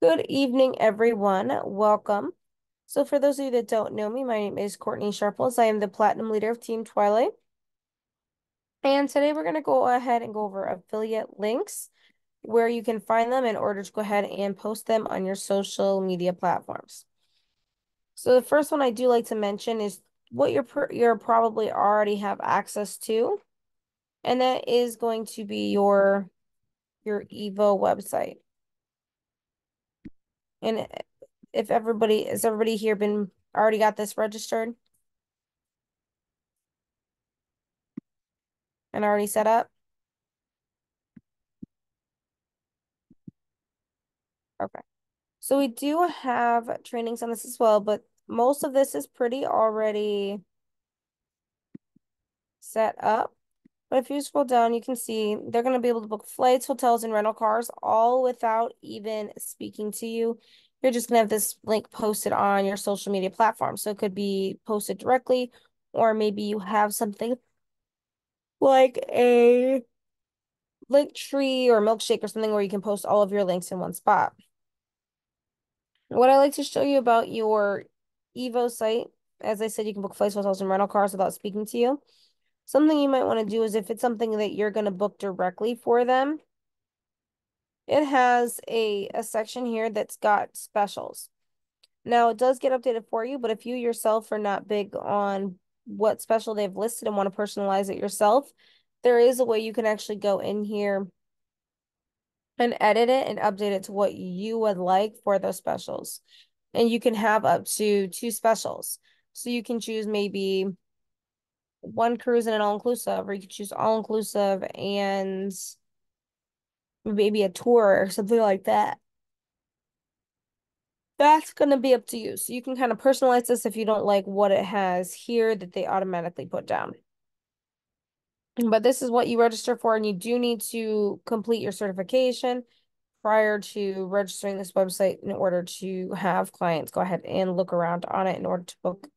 Good evening, everyone. Welcome. So for those of you that don't know me, my name is Courtney Sharples. I am the Platinum Leader of Team Twilight. And today we're going to go ahead and go over affiliate links where you can find them in order to go ahead and post them on your social media platforms. So the first one I do like to mention is what you're you're probably already have access to, and that is going to be your your Evo website. And eh, if everybody, has everybody here been, already got this registered? And already set up? Okay. So we do have trainings on this as well, but most of this is pretty already set up. But if you scroll down, you can see they're going to be able to book flights, hotels, and rental cars all without even speaking to you. You're just going to have this link posted on your social media platform. So it could be posted directly, or maybe you have something like a Linktree or milkshake or something where you can post all of your links in one spot. What I like to show you about your Evo site, as I said, you can book flights, hotels, and rental cars without speaking to you. Something you might want to do is if it's something that you're going to book directly for them, it has a, a section here that's got specials. Now, it does get updated for you, but if you yourself are not big on what special they've listed and want to personalize it yourself, there is a way you can actually go in here and edit it and update it to what you would like for those specials. And you can have up to two specials. So you can choose maybe one cruise and an all-inclusive, or you could choose all-inclusive and maybe a tour or something like that. That's going to be up to you. So you can kind of personalize this if you don't like what it has here that they automatically put down. But this is what you register for, and you do need to complete your certification prior to registering this website in order to have clients go ahead and look around on it in order to book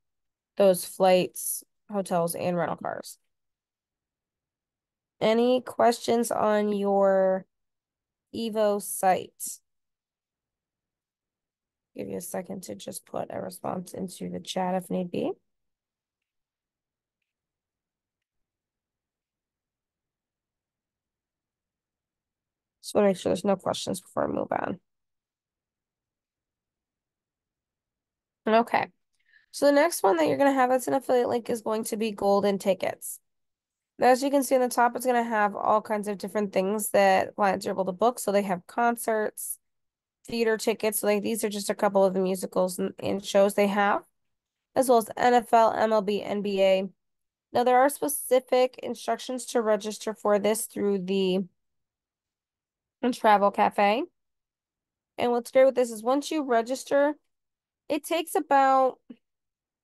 those flights, hotels, and rental cars. Any questions on your Evo site? Give you a second to just put a response into the chat if need be. Just want to make sure there's no questions before I move on. Okay. So the next one that you're going to have that's an affiliate link is going to be golden tickets. Now, as you can see on the top, it's going to have all kinds of different things that clients are able to book. So they have concerts, theater tickets. So like these are just a couple of the musicals and, and shows they have, as well as NFL, MLB, NBA. Now, there are specific instructions to register for this through the Travel Cafe. And what's great with this is once you register, it takes about,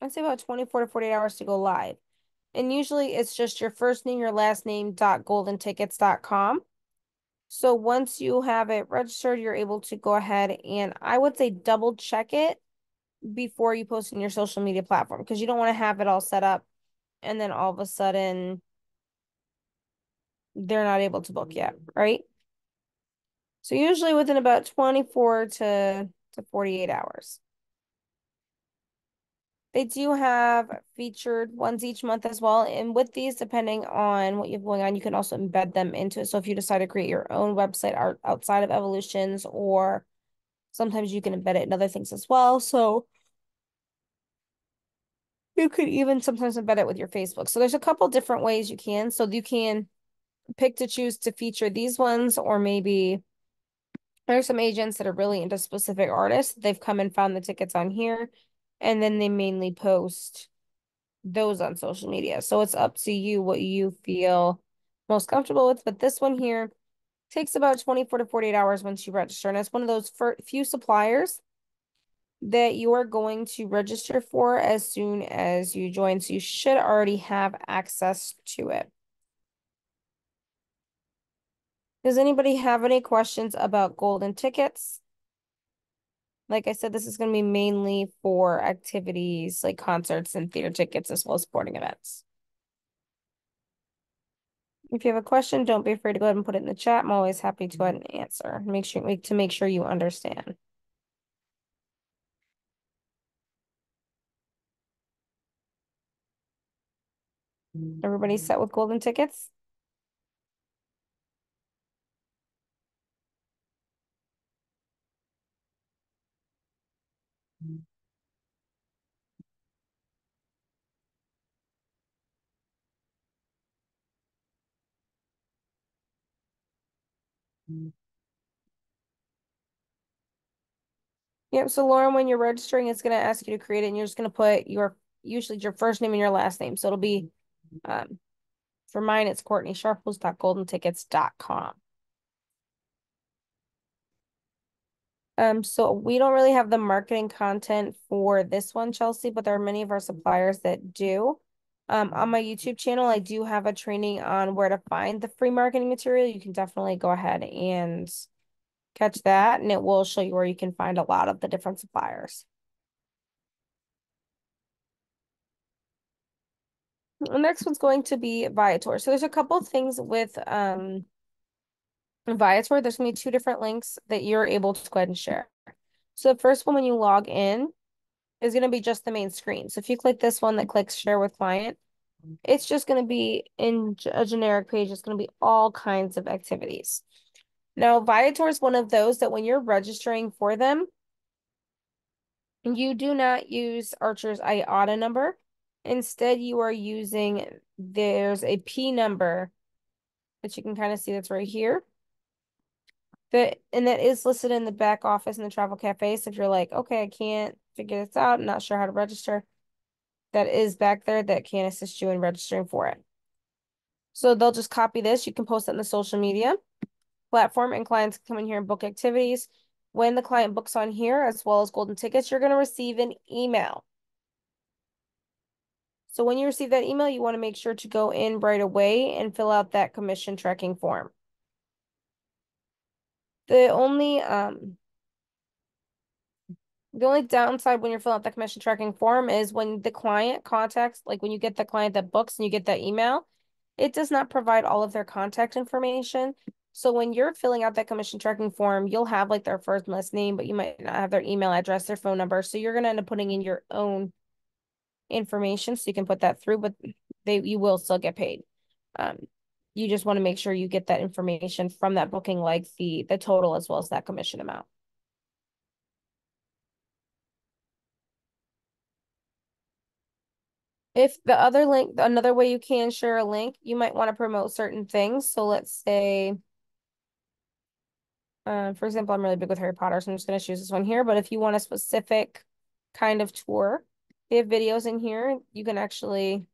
I'd say about 24 to 48 hours to go live. And usually it's just your first name, your last name, dot goldentickets.com. So once you have it registered, you're able to go ahead and I would say double check it before you post in your social media platform because you don't want to have it all set up and then all of a sudden they're not able to book yet, right? So usually within about 24 to, to 48 hours. They do have featured ones each month as well. And with these, depending on what you have going on, you can also embed them into it. So if you decide to create your own website art outside of Evolutions, or sometimes you can embed it in other things as well. So you could even sometimes embed it with your Facebook. So there's a couple different ways you can. So you can pick to choose to feature these ones, or maybe there's some agents that are really into specific artists. They've come and found the tickets on here, and then they mainly post those on social media. So it's up to you what you feel most comfortable with. But this one here takes about 24 to 48 hours once you register. And it's one of those few suppliers that you are going to register for as soon as you join. So you should already have access to it. Does anybody have any questions about golden tickets? like I said, this is going to be mainly for activities like concerts and theater tickets as well as sporting events. If you have a question, don't be afraid to go ahead and put it in the chat. I'm always happy to go ahead and answer. Make sure to make sure you understand. Mm-hmm. Everybody set with golden tickets? Yep, so Lauren, when you're registering, it's gonna ask you to create it and you're just gonna put your usually your first name and your last name. So it'll be um for mine it's Courtney Sharples.goldentickets.com. Um, so we don't really have the marketing content for this one, Chelsea, but there are many of our suppliers that do. Um, on my YouTube channel, I do have a training on where to find the free marketing material. You can definitely go ahead and catch that, and it will show you where you can find a lot of the different suppliers. The next one's going to be Viator. So there's a couple things with um Viator. There's gonna be two different links that you're able to go ahead and share. So the first one when you log in is gonna be just the main screen. So if you click this one that clicks share with client, it's just gonna be in a generic page. It's gonna be all kinds of activities. Now, Viator is one of those that when you're registering for them, you do not use Archer's IATA number. Instead, you are using, there's a P number that you can kind of see that's right here. That, and that is listed in the back office in the travel cafe. So if you're like, okay, I can't figure this out, I'm not sure how to register, that is back there that can assist you in registering for it. So they'll just copy this. You can post it in the social media platform and clients come in here and book activities. When the client books on here, as well as golden tickets, you're going to receive an email. So when you receive that email, you want to make sure to go in right away and fill out that commission tracking form. The only um the only downside when you're filling out the commission tracking form is when the client contacts, like when you get the client that books and you get that email, it does not provide all of their contact information. So when you're filling out that commission tracking form, you'll have like their first and last name, but you might not have their email address, their phone number. So you're gonna end up putting in your own information so you can put that through, but they you will still get paid. Um, you just want to make sure you get that information from that booking, like the the total as well as that commission amount. If the other link, another way you can share a link, you might want to promote certain things. So let's say, uh, for example, I'm really big with Harry Potter, so I'm just going to choose this one here. But if you want a specific kind of tour, they have videos in here. You can actually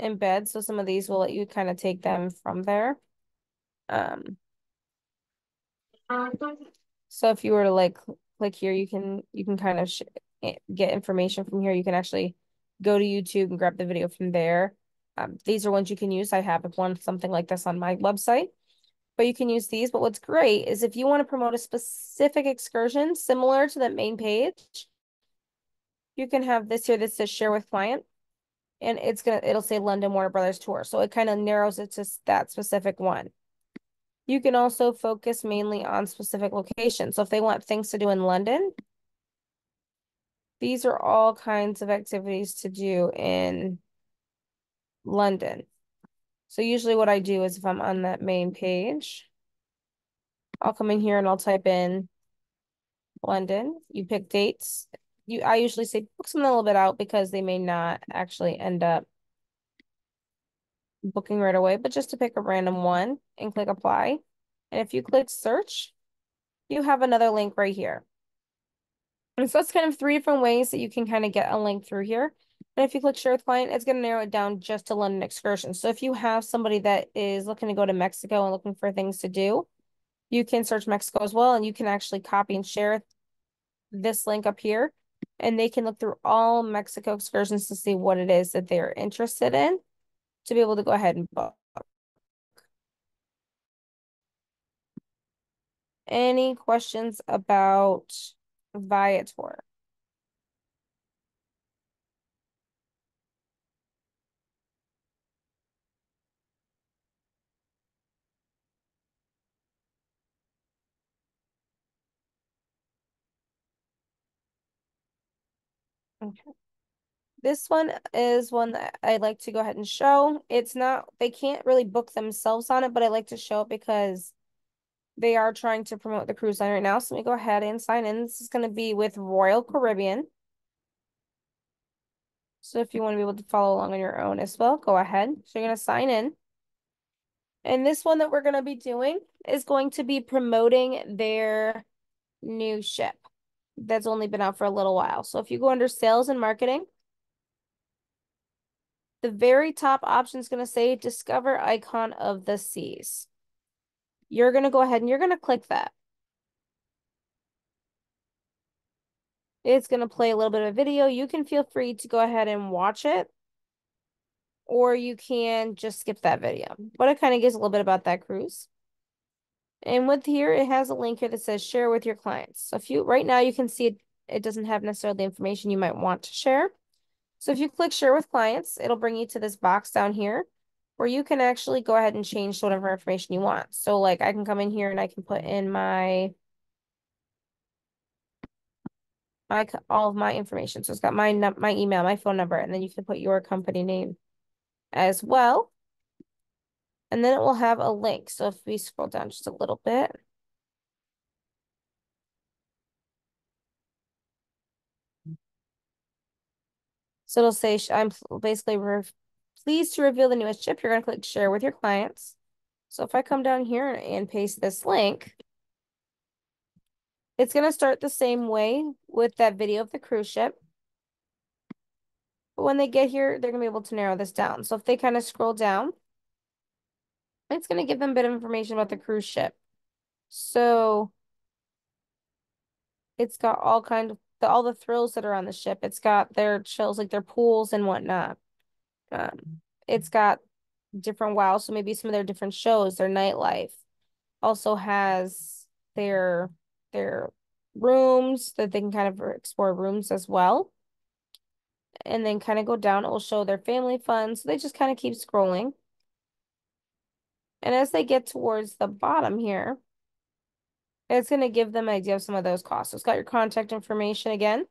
embed. So some of these will let you kind of take them from there. Um, so if you were to like click here, you can you can kind of eh, get information from here. You can actually go to YouTube and grab the video from there. Um, these are ones you can use. I have one something like this on my website, but you can use these. But what's great is if you want to promote a specific excursion similar to that main page, you can have this here that says share with client and it's gonna it'll say London Warner Brothers tour. So it kind of narrows it to that specific one. You can also focus mainly on specific locations. So if they want things to do in London, these are all kinds of activities to do in London. So usually what I do is if I'm on that main page, I'll come in here and I'll type in London. You pick dates you I usually say book something a little bit out because they may not actually end up booking right away, but just to pick a random one and click apply. And if you click search, you have another link right here. And so that's kind of three different ways that you can kind of get a link through here. And if you click share with client, it's going to narrow it down just to London excursions. So if you have somebody that is looking to go to Mexico and looking for things to do, you can search Mexico as well. And you can actually copy and share this link up here and they can look through all Mexico excursions to see what it is that they're interested in to be able to go ahead and book. Any questions about Viator? Okay. This one is one that I like to go ahead and show. It's not, they can't really book themselves on it, but I like to show it because they are trying to promote the cruise line right now. So let me go ahead and sign in. This is going to be with Royal Caribbean. So if you want to be able to follow along on your own as well, go ahead. So you're going to sign in. And this one that we're going to be doing is going to be promoting their new ship that's only been out for a little while. So if you go under sales and marketing, the very top option is going to say discover icon of the seas. You're going to go ahead and you're going to click that. It's going to play a little bit of a video. You can feel free to go ahead and watch it or you can just skip that video. But it kind of gives a little bit about that cruise. And with here, it has a link here that says share with your clients. So if you, right now you can see it, it doesn't have necessarily the information you might want to share. So if you click share with clients, it'll bring you to this box down here where you can actually go ahead and change whatever information you want. So like I can come in here and I can put in my, my all of my information. So it's got my, my email, my phone number, and then you can put your company name as well. And then it will have a link. So if we scroll down just a little bit. So it'll say, I'm basically pleased to reveal the newest chip. You're going to click share with your clients. So if I come down here and paste this link, it's going to start the same way with that video of the cruise ship. But when they get here, they're going to be able to narrow this down. So if they kind of scroll down, it's going to give them a bit of information about the cruise ship. So it's got all kind of the, all the thrills that are on the ship. It's got their chills, like their pools and whatnot. Um, it's got different wow, so maybe some of their different shows, their nightlife. Also has their their rooms that they can kind of explore rooms as well. And then kind of go down, it will show their family fun. So they just kind of keep scrolling. And as they get towards the bottom here, it's going to give them an idea of some of those costs. So it's got your contact information again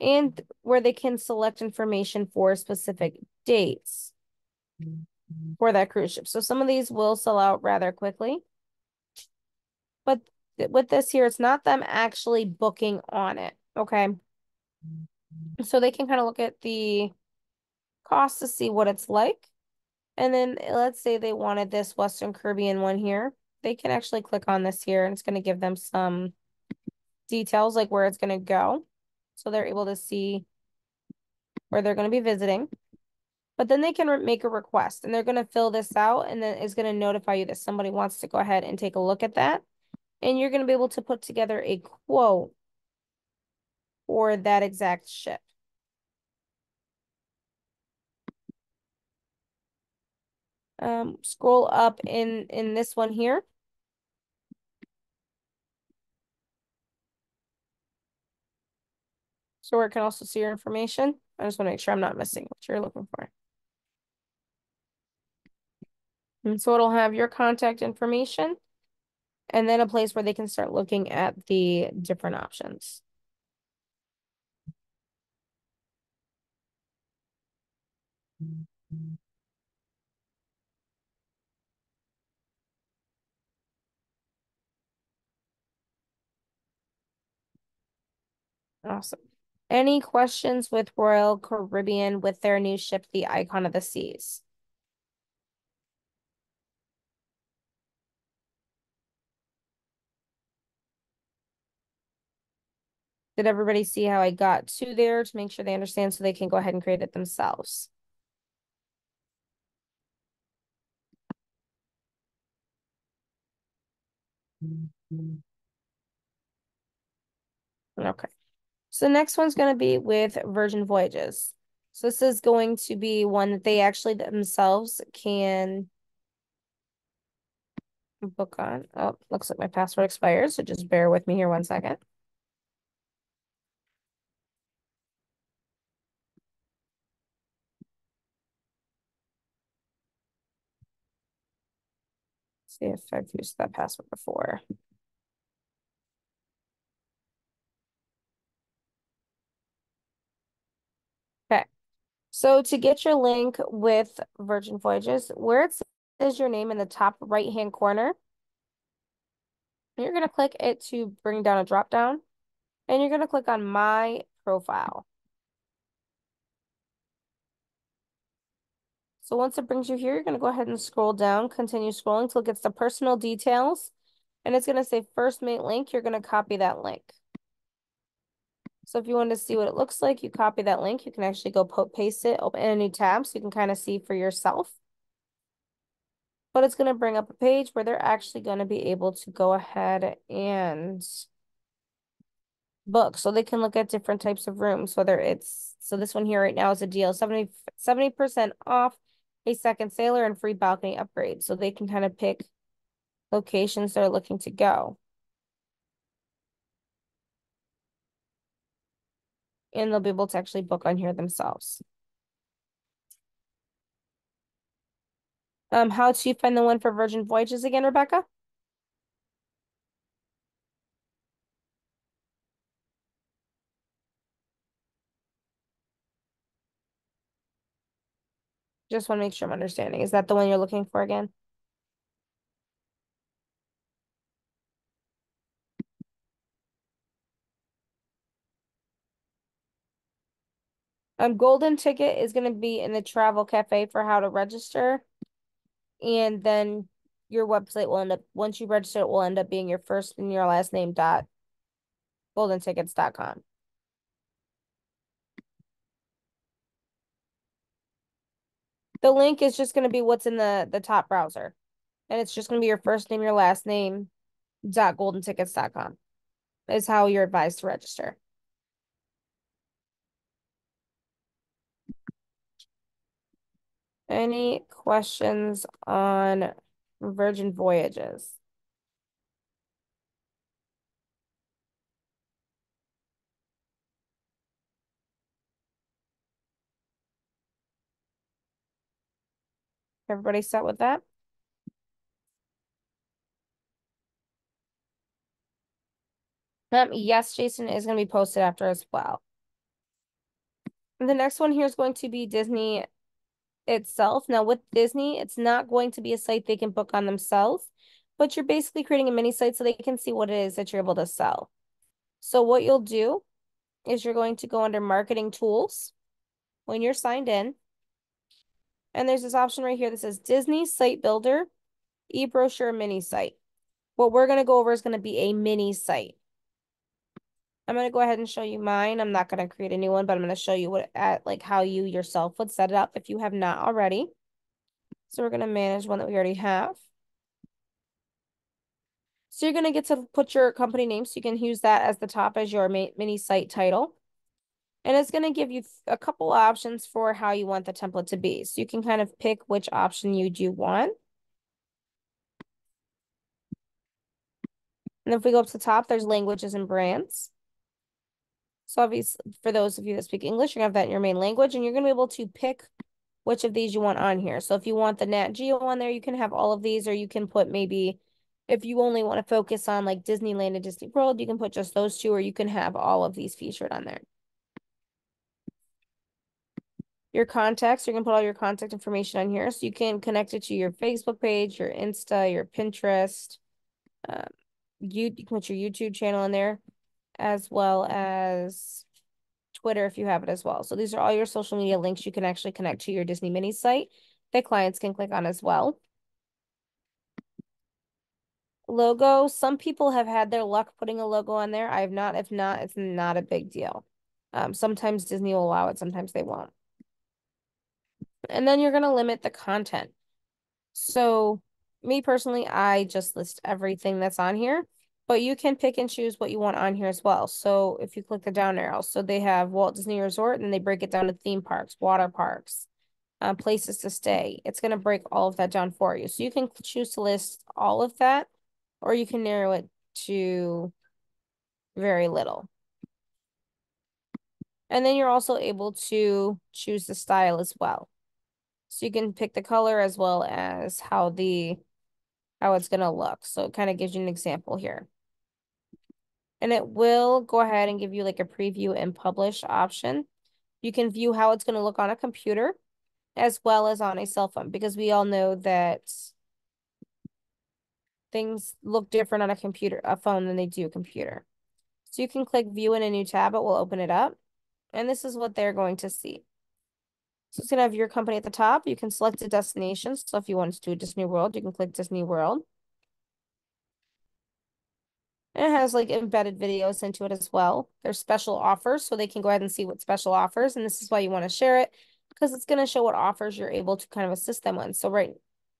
and where they can select information for specific dates for that cruise ship. So some of these will sell out rather quickly. But with this here, it's not them actually booking on it. Okay. So they can kind of look at the cost to see what it's like. And then eh, let's say they wanted this Western Caribbean one here. They can actually click on this here and it's going to give them some details like where it's going to go. So they're able to see where they're going to be visiting. But then they can make a request and they're going to fill this out and then it's going to notify you that somebody wants to go ahead and take a look at that. And you're going to be able to put together a quote for that exact ship. Um, scroll up in, in this one here. So where it can also see your information. I just want to make sure I'm not missing what you're looking for. And so it'll have your contact information and then a place where they can start looking at the different options. Awesome. Any questions with Royal Caribbean with their new ship, the Icon of the Seas? Did everybody see how I got to there to make sure they understand so they can go ahead and create it themselves? Mm-hmm. Okay. So the next one's going to be with Virgin Voyages. So this is going to be one that they actually themselves can book on. Oh, looks like my password expired, so just bear with me here one second. See if I've used that password before. Okay. So to get your link with Virgin Voyages, where it says your name in the top right-hand corner, you're going to click it to bring down a drop down, and you're going to click on My Profile. So once it brings you here, you're going to go ahead and scroll down, continue scrolling until it gets the personal details. And it's going to say first mate link. You're going to copy that link. So if you want to see what it looks like, you copy that link. You can actually go paste it, open a new tab so you can kind of see for yourself. But it's going to bring up a page where they're actually going to be able to go ahead and book. So they can look at different types of rooms, whether it's, so this one here right now is a deal, 70, 70% off a second sailor and free balcony upgrade. So they can kind of pick locations they're looking to go. And they'll be able to actually book on here themselves. Um, how to find the one for Virgin Voyages again, Rebecca? Just want to make sure I'm understanding. Is that the one you're looking for again? Um, golden ticket is going to be in the travel cafe for how to register. And then your website will end up, once you register, it will end up being your first and your last name dot goldentickets.com. The link is just going to be what's in the, the top browser. And it's just going to be your first name, your last name dot goldentickets.com is how you're advised to register. Any questions on Virgin Voyages? Everybody set with that? Um, yes, Jason is going to be posted after as well. The next one here is going to be Disney itself. Now with Disney, it's not going to be a site they can book on themselves, but you're basically creating a mini site so they can see what it is that you're able to sell. So what you'll do is you're going to go under marketing tools when you're signed in. And there's this option right here that says Disney Site Builder, e-brochure mini site. What we're going to go over is going to be a mini site. I'm going to go ahead and show you mine. I'm not going to create a new one, but I'm going to show you what at like how you yourself would set it up if you have not already. So we're going to manage one that we already have. So you're going to get to put your company name. So you can use that as the top as your mini site title. And it's going to give you a couple options for how you want the template to be. So you can kind of pick which option you do want. And if we go up to the top, there's languages and brands. So obviously, for those of you that speak English, you're gonna have that in your main language, and you're gonna be able to pick which of these you want on here. So if you want the Nat Geo on there, you can have all of these, or you can put maybe, if you only want to focus on like Disneyland and Disney World, you can put just those two, or you can have all of these featured on there. Your contacts, you're gonna put all your contact information on here. So you can connect it to your Facebook page, your Insta, your Pinterest. Um, you, you can put your YouTube channel in there as well as Twitter if you have it as well. So these are all your social media links you can actually connect to your Disney Mini site that clients can click on as well. Logo, some people have had their luck putting a logo on there. I have not. If not, it's not a big deal. Um, sometimes Disney will allow it, sometimes they won't. And then you're going to limit the content. So me personally, I just list everything that's on here. But you can pick and choose what you want on here as well. So if you click the down arrow, so they have Walt Disney Resort and they break it down to theme parks, water parks, uh, places to stay. It's going to break all of that down for you. So you can choose to list all of that or you can narrow it to very little. And then you're also able to choose the style as well. So you can pick the color as well as how the how it's going to look. So it kind of gives you an example here and it will go ahead and give you like a preview and publish option. You can view how it's going to look on a computer as well as on a cell phone because we all know that things look different on a computer, a phone than they do a computer. So you can click view in a new tab, it will open it up. And this is what they're going to see. So it's going to have your company at the top. You can select a destination. So if you want to do Disney World, you can click Disney World. And it has like embedded videos into it as well. There's special offers, so they can go ahead and see what special offers. And this is why you want to share it because it's going to show what offers you're able to kind of assist them on. So right,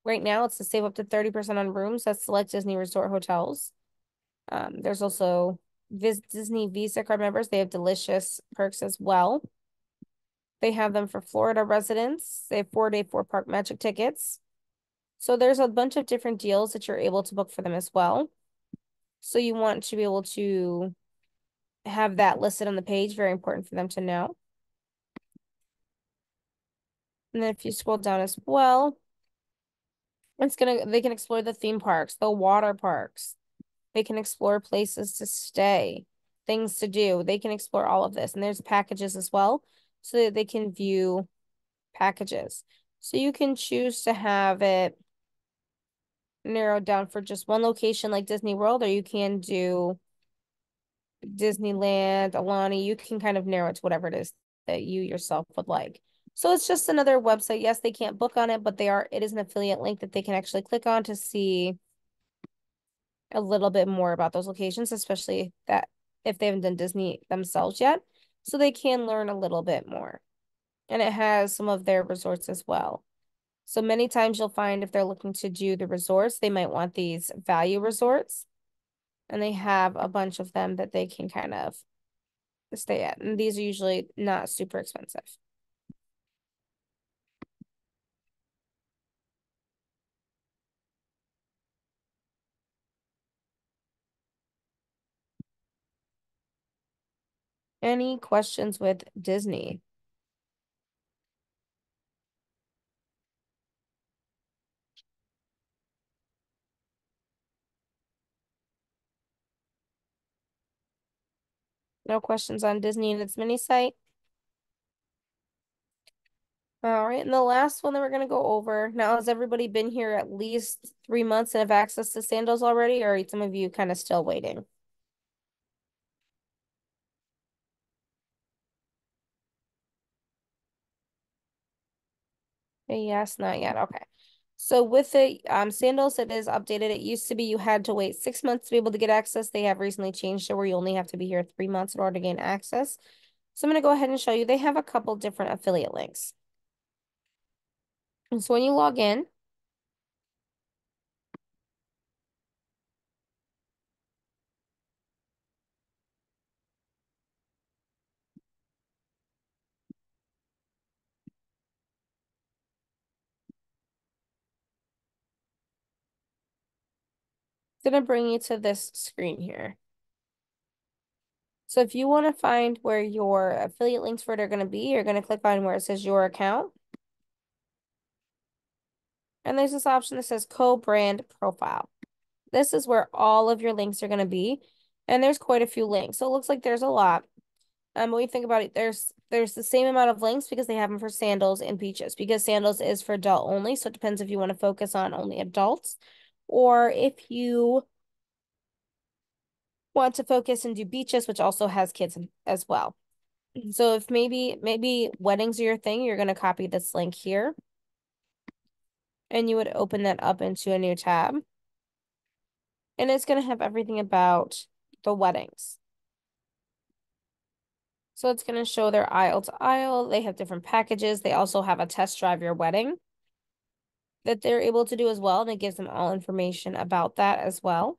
right now it's to save up to 30% on rooms at select Disney Resort hotels. Um, there's also Vis Disney Visa card members. They have delicious perks as well. They have them for Florida residents. They have four day, four park magic tickets. So there's a bunch of different deals that you're able to book for them as well. So you want to be able to have that listed on the page. Very important for them to know. And then if you scroll down as well, it's gonna they can explore the theme parks, the water parks. They can explore places to stay, things to do. They can explore all of this. And there's packages as well, so that they can view packages. So you can choose to have it narrowed down for just one location like Disney World, or you can do Disneyland, Aulani. You can kind of narrow it to whatever it is that you yourself would like. So it's just another website. Yes, they can't book on it, but they are it is an affiliate link that they can actually click on to see a little bit more about those locations, especially that if they haven't done Disney themselves yet. So they can learn a little bit more. And it has some of their resorts as well. So many times you'll find if they're looking to do the resorts, they might want these value resorts. And they have a bunch of them that they can kind of stay at. And these are usually not super expensive. Any questions with Disney? No questions on Disney and its mini site? All right, and the last one that we're going to go over now, has everybody been here at least three months and have access to sandals already, or are some of you kind of still waiting? Yes, not yet. Okay. So with the um, sandals, it is updated. It used to be you had to wait six months to be able to get access. They have recently changed it where you only have to be here three months in order to gain access. So I'm going to go ahead and show you. They have a couple different affiliate links. And so when you log in, going to bring you to this screen here. So if you want to find where your affiliate links for it are going to be, you're going to click on where it says your account. And there's this option that says co-brand profile. This is where all of your links are going to be. And there's quite a few links. So it looks like there's a lot. Um, when you think about it, there's there's the same amount of links because they have them for sandals and beaches because sandals is for adult only. So it depends if you want to focus on only adults or if you want to focus and do beaches, which also has kids as well. Mm-hmm. So if maybe maybe weddings are your thing, you're going to copy this link here. And you would open that up into a new tab. And it's going to have everything about the weddings. So it's going to show their aisle to aisle. They have different packages. They also have a test drive your wedding that they're able to do as well. And it gives them all information about that as well.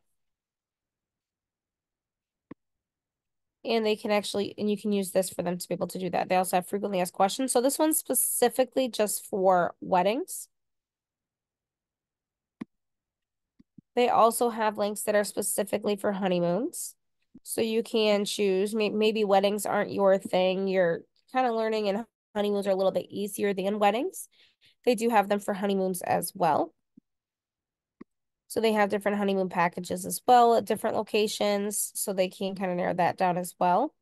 And they can actually, and you can use this for them to be able to do that. They also have frequently asked questions. So this one's specifically just for weddings. They also have links that are specifically for honeymoons. So you can choose, maybe weddings aren't your thing. You're kind of learning and honeymoons are a little bit easier than weddings. They do have them for honeymoons as well. So they have different honeymoon packages as well at different locations. So they can kind of narrow that down as well.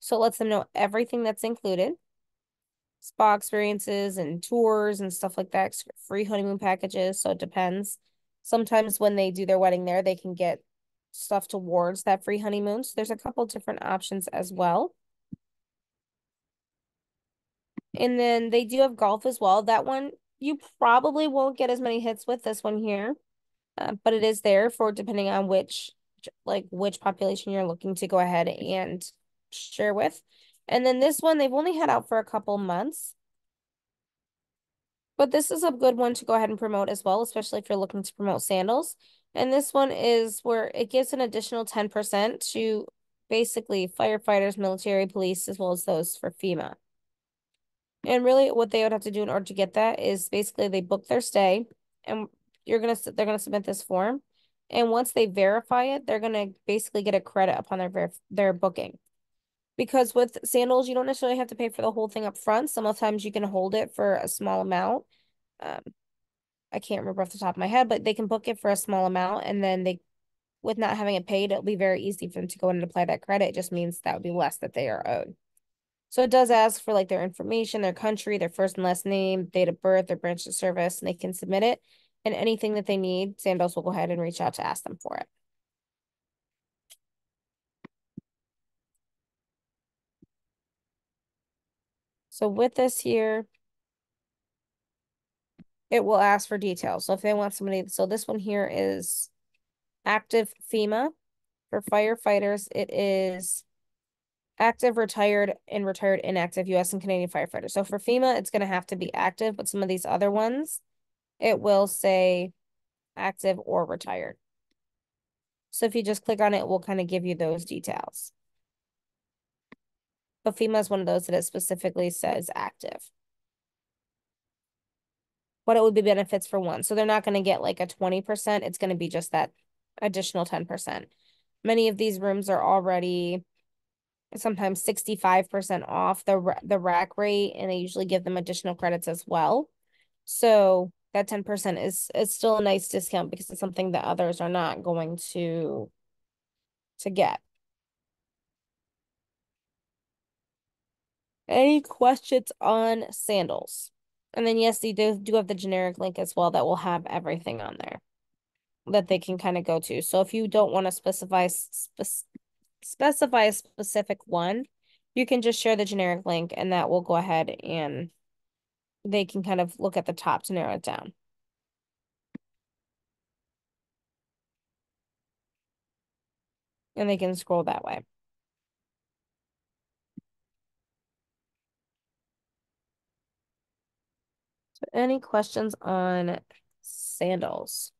So it lets them know everything that's included. spa experiences and tours and stuff like that, free honeymoon packages. So it depends. Sometimes when they do their wedding there, they can get stuff towards that free honeymoon. So there's a couple different options as well. And then they do have golf as well. That one you probably won't get as many hits with this one here, uh, but it is there for depending on which like which population you're looking to go ahead and share with. And then this one they've only had out for a couple months. But this is a good one to go ahead and promote as well, especially if you're looking to promote sandals. And this one is where it gives an additional 10% to basically firefighters, military, police, as well as those for FEMA. And really what they would have to do in order to get that is basically they book their stay and you're going to they're going to submit this form. And once they verify it, they're going to basically get a credit upon their their booking. Because with sandals, you don't necessarily have to pay for the whole thing up front. Sometimes you can hold it for a small amount. Um, I can't remember off the top of my head, but they can book it for a small amount and then they with not having it paid, it'll be very easy for them to go in and apply that credit. It just means that would be less that they are owed. So it does ask for like their information, their country, their first and last name, date of birth, their branch of service, and they can submit it. And anything that they need, Sandals will go ahead and reach out to ask them for it. So with this here, it will ask for details. So if they want somebody, so this one here is active FEMA. For firefighters, it is active, retired, and retired inactive U.S. and Canadian firefighters. So for FEMA, it's going to have to be active, but some of these other ones, it will say active or retired. So if you just click on it, it will kind of give you those details. But FEMA is one of those that it specifically says active. What it would be benefits for one. So they're not going to get like a 20%. It's going to be just that additional 10%. Many of these rooms are already sometimes 65% off the the rack rate and they usually give them additional credits as well. So that 10% is is still a nice discount because it's something that others are not going to to get. Any questions on sandals? And then yes, they do, do have the generic link as well that will have everything on there that they can kind of go to. So if you don't want to specify spe specify a specific one, you can just share the generic link and that will go ahead and they can kind of look at the top to narrow it down. And they can scroll that way. So any questions on sandals?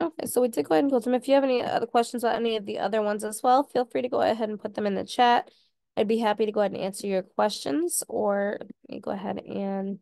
Okay, so we did go ahead and close them. If you have any other questions about any of the other ones as well, feel free to go ahead and put them in the chat. I'd be happy to go ahead and answer your questions or go ahead and